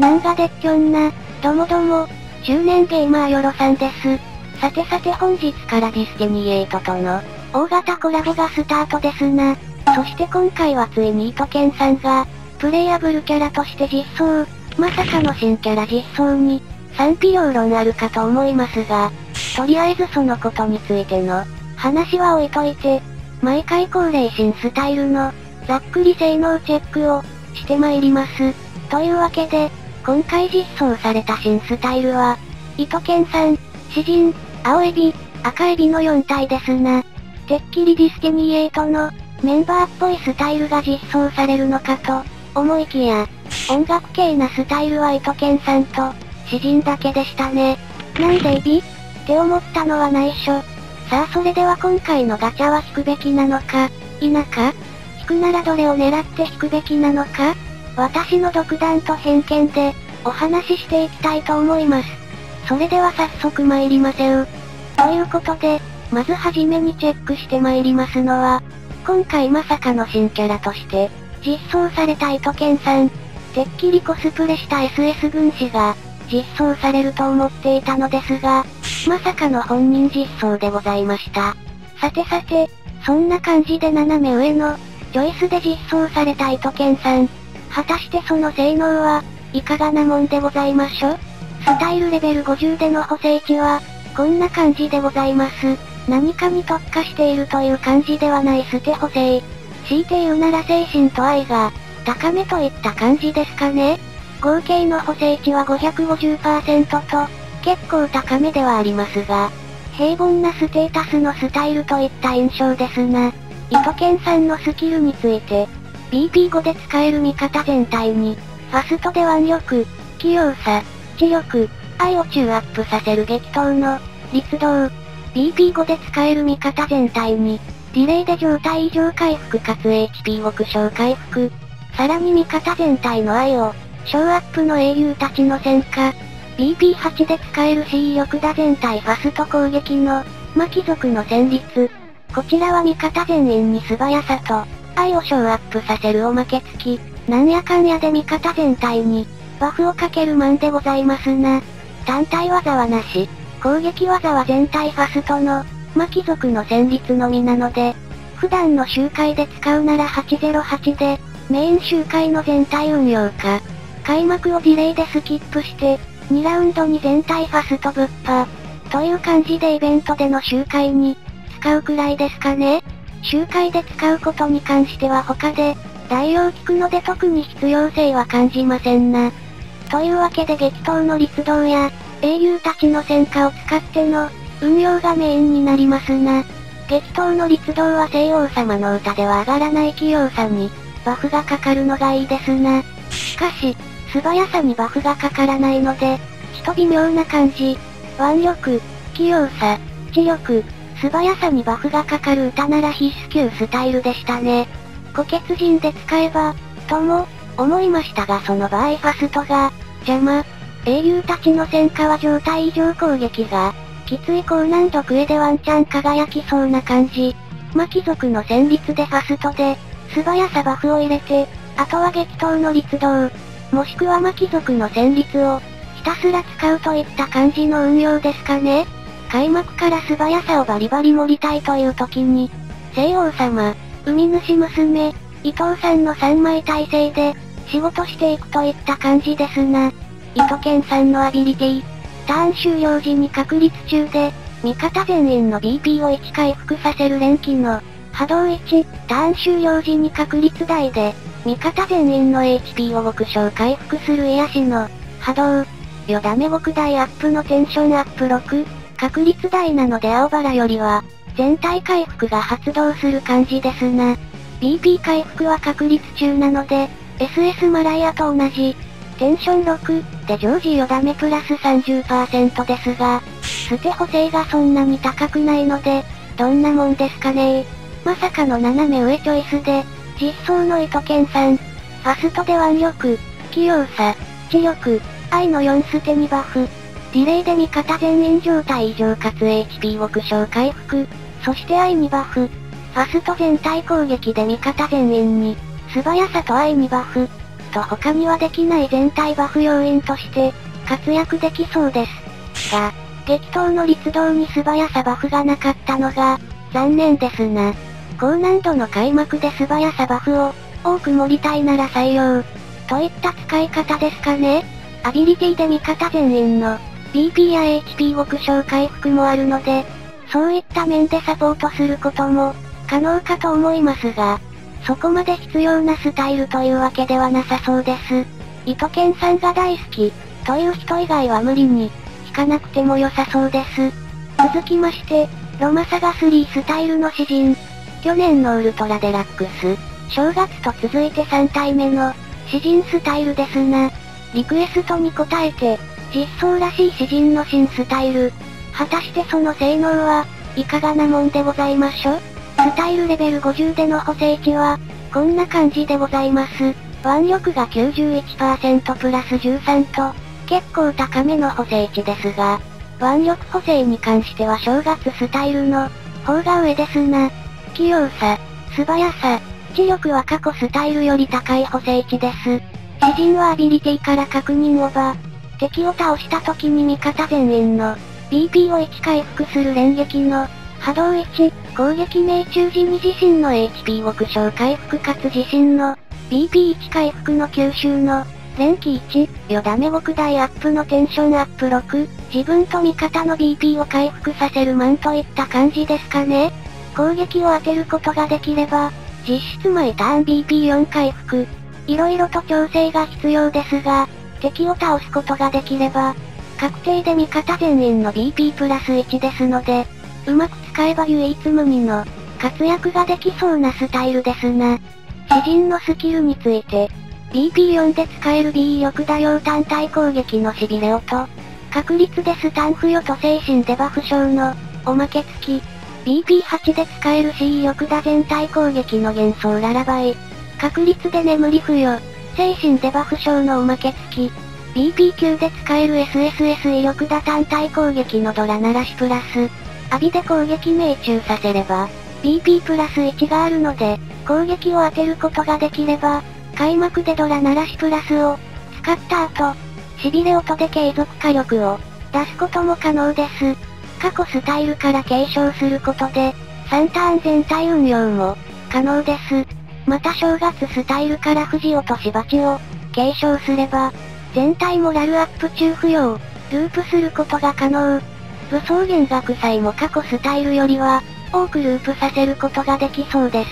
なんがでっきょんな、どもども、中年ゲーマーよろさんです。さてさて本日からディスティニー8との、大型コラボがスタートですな。そして今回はついに ITOKENさんが、プレイヤブルキャラとして実装、まさかの新キャラ実装に、賛否両論あるかと思いますが、とりあえずそのことについての、話は置いといて、毎回恒例新スタイルの、ざっくり性能チェックを、してまいります。というわけで、今回実装された新スタイルは、 ITOKENさん、詩人、青エビ、赤エビの4体ですな。てっきりディスティニー8のメンバーっぽいスタイルが実装されるのかと思いきや、音楽系なスタイルは ITOKENさんと詩人だけでしたね。なんでエビ？って思ったのは内緒。さあそれでは今回のガチャは引くべきなのか、否か引くならどれを狙って引くべきなのか私の独断と偏見で、お話ししていきたいと思います。それでは早速参りませう。ということで、まずはじめにチェックして参りますのは、今回まさかの新キャラとして、実装された糸剣さん、てっきりコスプレした SS 軍師が、実装されると思っていたのですが、まさかの本人実装でございました。さてさて、そんな感じで斜め上の、チョイスで実装された糸剣さん、果たしてその性能は、いかがなもんでございましょスタイルレベル50での補正値は、こんな感じでございます。何かに特化しているという感じではない捨て補正。強いて言うなら精神と愛が、高めといった感じですかね？合計の補正値は550%と、結構高めではありますが、平凡なステータスのスタイルといった印象ですな。糸剣さんのスキルについて、BP5 で使える味方全体に、ファストで腕力、器用さ、知力、愛を中アップさせる激闘の、律動。BP5 で使える味方全体に、ディレイで状態異常回復かつ HP 極小回復。さらに味方全体の愛を、小アップの英雄たちの戦果。BP8 で使える C 力打全体ファスト攻撃の、魔貴族の戦率。こちらは味方全員に素早さと、愛をショーアップさせるおまけ付き。なんやかんやで味方全体に、バフをかけるマンでございますな。単体技はなし。攻撃技は全体ファストの、魔貴族の戦率のみなので、普段の周回で使うなら808で、メイン周回の全体運用か。開幕をディレイでスキップして、2ラウンドに全体ファストぶっぱ。という感じでイベントでの周回に、使うくらいですかね周回で使うことに関しては他で、代用聞くので特に必要性は感じませんな。というわけで激闘の律動や、英雄たちの戦果を使っての、運用がメインになりますな。激闘の律動は西王様の歌では上がらない器用さに、バフがかかるのがいいですな。しかし、素早さにバフがかからないので、ちと微妙な感じ。腕力、器用さ、知力、素早さにバフがかかる歌なら必須級スタイルでしたね。虎血人で使えば、とも、思いましたがその場合ファストが、邪魔。英雄たちの戦果は状態異常攻撃が、きつい高難度クエでワンチャン輝きそうな感じ。魔貴族の戦率でファストで、素早さバフを入れて、あとは激闘の律動、もしくは魔貴族の戦率を、ひたすら使うといった感じの運用ですかね。開幕から素早さをバリバリ盛りたいという時に、西王様、海主娘、伊藤さんの3枚体制で、仕事していくといった感じですな。糸剣さんのアビリティ、ターン終了時に確率中で、味方全員の BP を1回復させる連機の、波動1、ターン終了時に確率大で、味方全員の HP を極小回復する癒しの、波動、よだめ極大アップのテンションアップ6、確率大なので青バラよりは、全体回復が発動する感じですな。BP 回復は確率中なので、SS マライアと同じ、テンション6で常時よだめプラス30%ですが、捨て補正がそんなに高くないので、どんなもんですかね。まさかの斜め上チョイスで、実装の糸剣さん、ファストで腕力、器用さ、知力、愛の4捨てにバフ、ディレイで味方全員状態異常かつ HP 極小回復。そして愛にバフ。ファスト全体攻撃で味方全員に、素早さと愛にバフ。と他にはできない全体バフ要員として、活躍できそうです。が、激闘の律動に素早さバフがなかったのが、残念ですな。高難度の開幕で素早さバフを、多く盛りたいなら採用。といった使い方ですかねアビリティで味方全員の、BP や HP 極小回復もあるので、そういった面でサポートすることも、可能かと思いますが、そこまで必要なスタイルというわけではなさそうです。糸剣さんが大好き、という人以外は無理に、引かなくても良さそうです。続きまして、ロマサガ3スタイルの詩人。去年のウルトラデラックス、正月と続いて3体目の、詩人スタイルですな。リクエストに応えて、実装らしい詩人の新スタイル。果たしてその性能は、いかがなもんでございましょスタイルレベル50での補正値は、こんな感じでございます。腕力が91%プラス13と、結構高めの補正値ですが、腕力補正に関しては正月スタイルの方が上ですな。器用さ、素早さ、知力は過去スタイルより高い補正値です。詩人はアビリティから確認オーバー。敵を倒した時に味方全員の BP を1回復する連撃の波動1、攻撃命中時に自身の HP 極小回復かつ自身の BP1 回復の吸収の連期1、よだめ極大アップのテンションアップ6、自分と味方の BP を回復させるマンといった感じですかね攻撃を当てることができれば、実質毎ターン BP4 回復。色々と調整が必要ですが、敵を倒すことができれば、確定で味方全員の BP プラス1ですので、うまく使えば唯一無二の活躍ができそうなスタイルですな。詩人のスキルについて、BP4 で使える B 力打量単体攻撃のしびれ音、確率でスタン付与と精神デバフ症のおまけ付き、BP8 で使える C 力打全体攻撃の幻想ララバイ、確率で眠り付与、精神デバフ症のおまけ付き、BP9 で使える SSS 威力打単体攻撃のドラ鳴らしプラス、アビで攻撃命中させれば、BP プラス1があるので、攻撃を当てることができれば、開幕でドラ鳴らしプラスを、使った後、痺れ音で継続火力を、出すことも可能です。過去スタイルから継承することで、3ターン全体運用も、可能です。また正月スタイルから藤落とし鉢を、継承すれば、全体モラルアップ中不要、ループすることが可能。武装弦学祭も過去スタイルよりは、多くループさせることができそうです。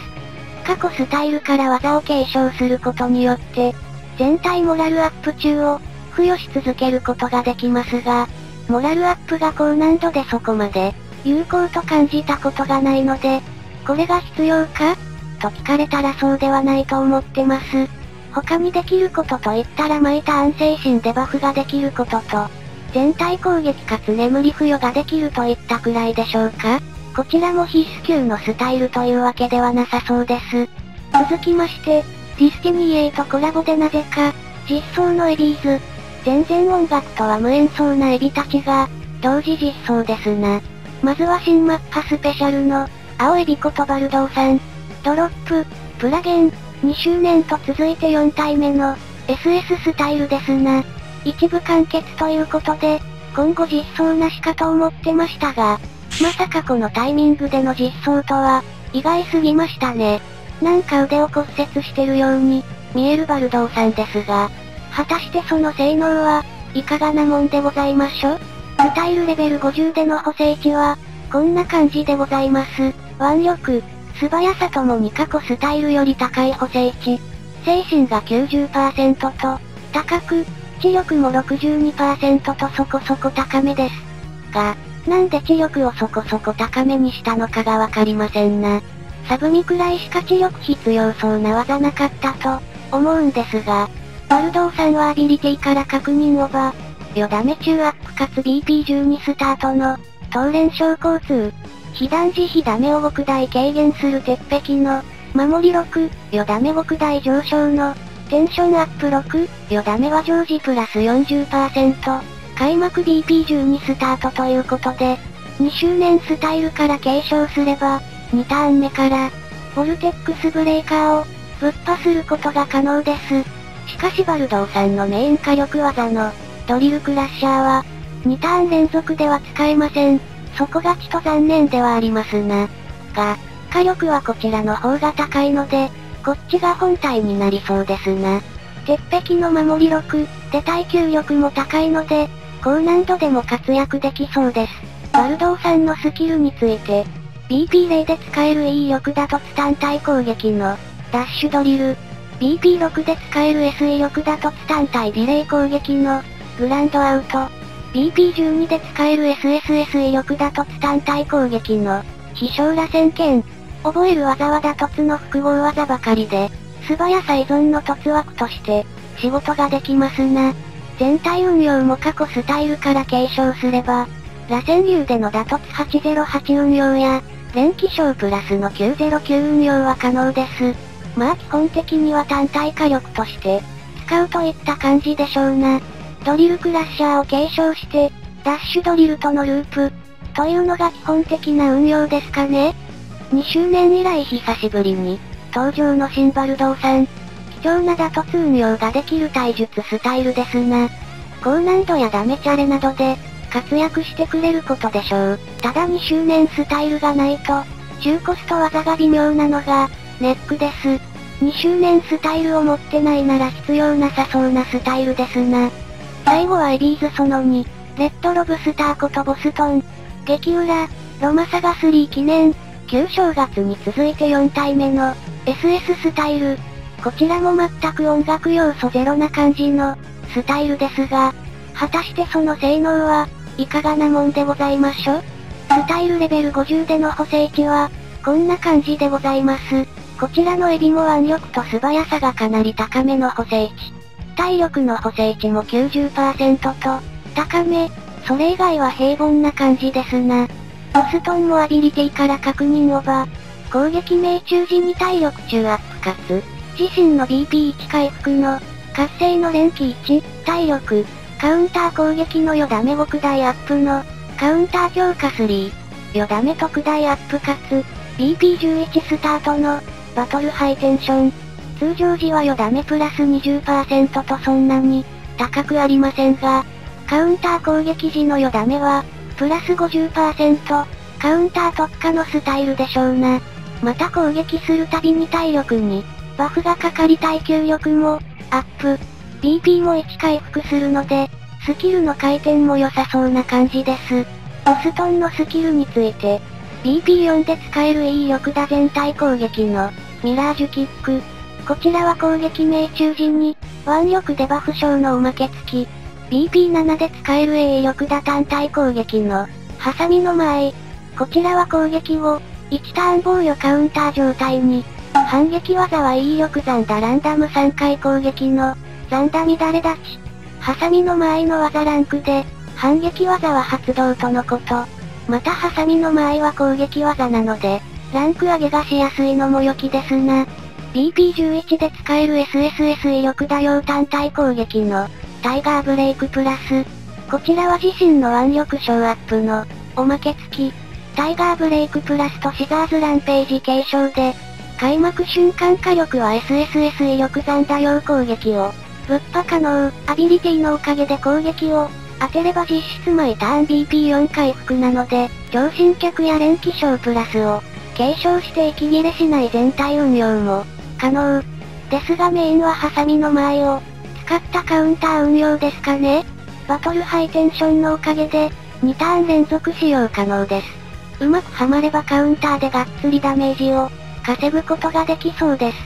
過去スタイルから技を継承することによって、全体モラルアップ中を、付与し続けることができますが、モラルアップが高難度でそこまで、有効と感じたことがないので、これが必要か？と聞かれたらそうではないと思ってます。他にできることと言ったら毎ターン精神デバフができることと、全体攻撃かつ眠り付与ができるといったくらいでしょうかこちらも必須級のスタイルというわけではなさそうです。続きまして、ディスティニー A とコラボでなぜか、実装のエビーズ。全然音楽とは無縁そうなエビたちが、同時実装ですな。まずは新マッパスペシャルの、青エビことバルドーさん。ドロップ、プラゲン、2周年と続いて4体目の、SS スタイルですな。一部完結ということで、今後実装なしかと思ってましたが、まさかこのタイミングでの実装とは、意外すぎましたね。なんか腕を骨折してるように、見えるバルドーさんですが、果たしてその性能は、いかがなもんでございましょスタイルレベル50での補正値は、こんな感じでございます。腕力、素早さともに過去スタイルより高い補正値。精神が90%と、高く、知力も62%とそこそこ高めです。が、なんで知力をそこそこ高めにしたのかがわかりませんな。サブミくらいしか知力必要そうな技なかったと、思うんですが、バルドーさんはアビリティから確認オーバー、よだめ中アップかつ BP12 スタートの、東連小交通、被弾時被ダメを極大軽減する鉄壁の、守り6、よだめ極大上昇の、テンションアップ6、よだめは常時プラス40%、開幕 BP12 スタートということで、2周年スタイルから継承すれば、2ターン目から、ボルテックスブレーカーを、ぶっ破することが可能です。しかしバルドーさんのメイン火力技の、ドリルクラッシャーは、2ターン連続では使えません。そこがちと残念ではありますな。が、火力はこちらの方が高いので、こっちが本体になりそうですな。鉄壁の守り力、で耐久力も高いので、高難度でも活躍できそうです。バルドーさんのスキルについて、BP0 で使える E 力打突単体攻撃の、ダッシュドリル、BP6 で使える SE 力打突単体ディレイ攻撃の、グランドアウト、BP12 で使える SSS 威力打突単体攻撃の、飛翔螺旋剣。覚える技は打突の複合技ばかりで、素早さ依存の突枠として、仕事ができますな。全体運用も過去スタイルから継承すれば、螺旋流での打突808運用や、連気象プラスの909運用は可能です。まあ基本的には単体火力として、使うといった感じでしょうな。ドリルクラッシャーを継承して、ダッシュドリルとのループ、というのが基本的な運用ですかね。2周年以来久しぶりに、登場のシンバルドーさん。貴重な打突運用ができる体術スタイルですな。高難度やダメチャレなどで、活躍してくれることでしょう。ただ2周年スタイルがないと、中コスト技が微妙なのが、ネックです。2周年スタイルを持ってないなら必要なさそうなスタイルですな。最後はエビーズその2、レッドロブスターことボストン、激裏、ロマサガ3記念、旧正月に続いて4体目の、SS スタイル。こちらも全く音楽要素ゼロな感じの、スタイルですが、果たしてその性能は、いかがなもんでございましょスタイルレベル50での補正値は、こんな感じでございます。こちらのエビも腕力と素早さがかなり高めの補正値。体力の補正値も90%と、高め、それ以外は平凡な感じですな。ボストンもアビリティから確認オーバー。攻撃命中時に体力中アップかつ、自身の BP1 回復の、活性の連気1、体力、カウンター攻撃のよだめ極大アップの、カウンター強化3、よだめ特大アップかつ、BP11 スタートの、バトルハイテンション、通常時はよだめプラス20%とそんなに、高くありませんが、カウンター攻撃時のよだめは、プラス50%、カウンター特化のスタイルでしょうな。また攻撃するたびに体力に、バフがかかり耐久力も、アップ。BP も1回復するので、スキルの回転も良さそうな感じです。ボストンのスキルについて、BP4 で使える E 力打全体攻撃の、ミラージュキック、こちらは攻撃命中時に、腕力デバフ賞のおまけ付き。BP7 で使える A 力打単体攻撃の、ハサミの前。こちらは攻撃を、1ターン防御カウンター状態に。反撃技は E 力残打ランダム3回攻撃の、残打乱れ立ち。ハサミの前の技ランクで、反撃技は発動とのこと。またハサミの前は攻撃技なので、ランク上げがしやすいのも良きですな。BP11 で使える SSS 威力打用単体攻撃の、タイガーブレイクプラス。こちらは自身の腕力小アップの、おまけ付き。タイガーブレイクプラスとシザーズランページ継承で、開幕瞬間火力は SSS 威力残打用攻撃を、ぶっ破可能、アビリティのおかげで攻撃を、当てれば実質毎ターン BP4 回復なので、超新脚や連気小プラスを、継承して息切れしない全体運用も、可能。ですがメインはハサミの前を、使ったカウンター運用ですかねバトルハイテンションのおかげで、2ターン連続使用可能です。うまくはまればカウンターでがっつりダメージを、稼ぐことができそうです。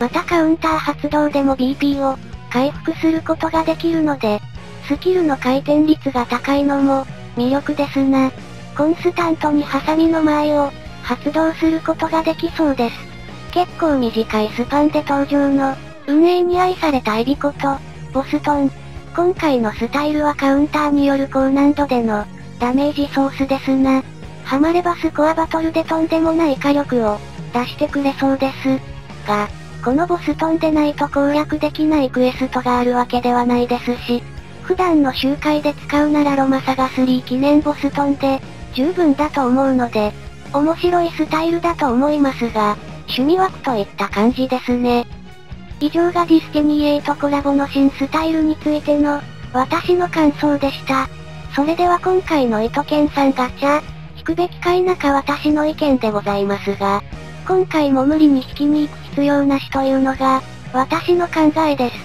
またカウンター発動でも BP を、回復することができるので、スキルの回転率が高いのも、魅力ですな。コンスタントにハサミの前を、発動することができそうです。結構短いスパンで登場の、運営に愛されたエビこと、ボストン。今回のスタイルはカウンターによる高難度での、ダメージソースですな。ハマればスコアバトルでとんでもない火力を、出してくれそうです。が、このボストンでないと攻略できないクエストがあるわけではないですし、普段の周回で使うならロマサガ3記念ボストンで、十分だと思うので、面白いスタイルだと思いますが、趣味枠といった感じですね。以上がディスティニー8コラボの新スタイルについての、私の感想でした。それでは今回の ITOKENさんガチャ、引くべきか否か私の意見でございますが、今回も無理に引きに行く必要なしというのが、私の考えです。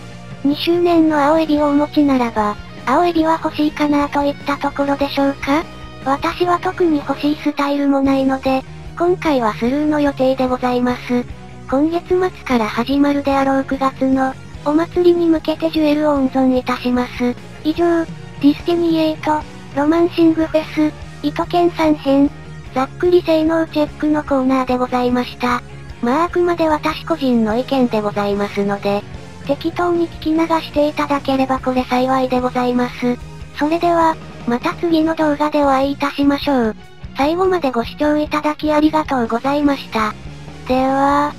2周年の青エビをお持ちならば、青エビは欲しいかなといったところでしょうか？私は特に欲しいスタイルもないので、今回はスルーの予定でございます。今月末から始まるであろう9月の、お祭りに向けてジュエルを温存いたします。以上、ディスティニー8、ロマンシングフェス、糸剣3編、ざっくり性能チェックのコーナーでございました。まああくまで私個人の意見でございますので、適当に聞き流していただければこれ幸いでございます。それでは、また次の動画でお会いいたしましょう。最後までご視聴いただきありがとうございました。では、